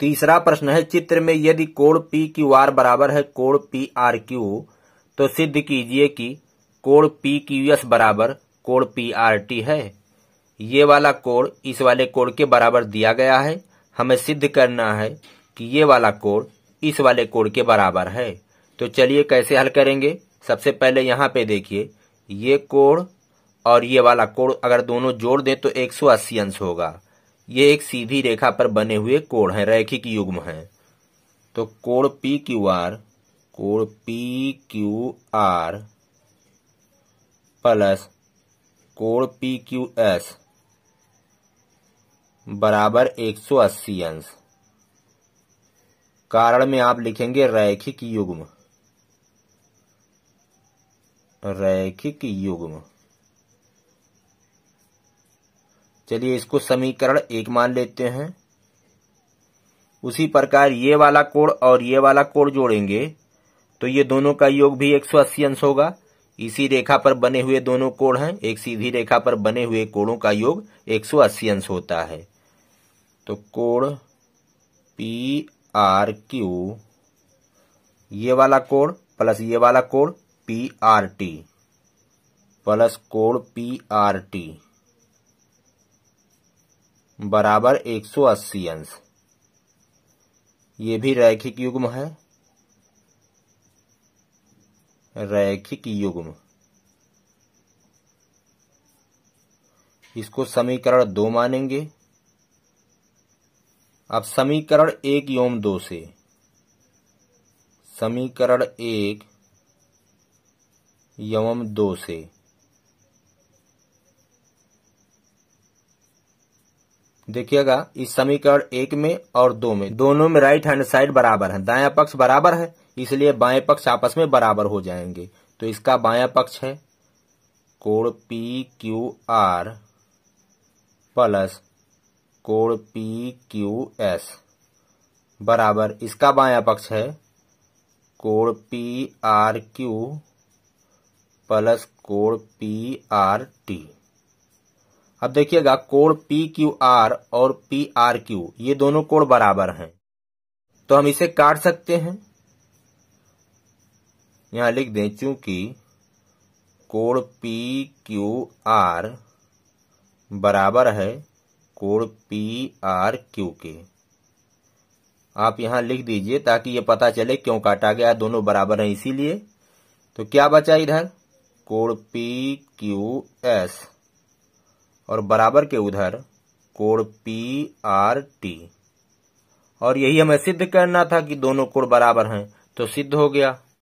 तीसरा प्रश्न है, चित्र में यदि कोण पी क्यू आर बराबर है, कोण पी आर क्यू तो सिद्ध कीजिए कि कोण पी क्यू एस बराबर, कोण पी आर टी है। ये वाला कोण इस वाले कोण के बराबर दिया गया है। हमें सिद्ध करना है कि ये वाला कोण इस वाले कोण के बराबर है। तो चलिए कैसे हल करेंगे? सबसे पहले यहाँ पे देखिए, ये कोण और ये वाला कोण अगर दोनों जोड़ दें तो 180 अंश होगा। ये एक सीधी रेखा पर बने हुए कोण है, रैखिक युग्म है। तो कोण पी क्यू आर, कोण पी क्यू आर प्लस कोण पी क्यू एस बराबर 180 अंश। कारण में आप लिखेंगे रैखिक युग्म। रैखिक युग्म। चलिए इसको समीकरण एक मान लेते हैं। उसी प्रकार ये वाला कोण और ये वाला कोण जोड़ेंगे तो ये दोनों का योग भी 180 अंश होगा। इसी रेखा पर बने हुए दोनों कोण हैं, एक सीधी रेखा पर बने हुए कोणों का योग 180 अंश होता है। तो कोण पी आर क्यू ये वाला कोण प्लस ये वाला कोण पी आर टी प्लस कोण पी आर टी बराबर 180 अंश। ये भी रैखिक युग्म है। रैखिक युग्म। इसको समीकरण दो मानेंगे। अब समीकरण एक योम दो से। समीकरण एक यवम दो से। देखिएगा, इस समीकरण एक में और दो में। दोनों में राइट हैंड साइड बराबर है। दाया पक्ष बराबर है, इसलिए बाएँ पक्ष आपस में बराबर हो जाएँगे। तो इसका बाया पक्ष है, कोण पी क्यू आर प्लस कोण पी क्यू एस बराबर। इसका बाया पक्ष है, कोण पी आर क्यू प्लस कोण पी आर टी अब देखिएगा कोण पी क्यू आर और पी आर क्यू ये दोनों कोण बराबर हैं। तो हम इसे काट सकते हैं। यहाँ लिख दें, चूँकि कोण पी क्यू आर बराबर है कोण पी आर क्यू के। आप यहाँ लिख दीजिए ताकि ये पता चले क्यों काटा गया, दोनों बराबर हैं इसीलिए। तो क्या बचा इधर? कोण पी क्यू एस और बराबर के उधर कोण पी आर टी और यही हमें सिद्ध करना था कि दोनों कोण बराबर हैं तो सिद्ध हो गया।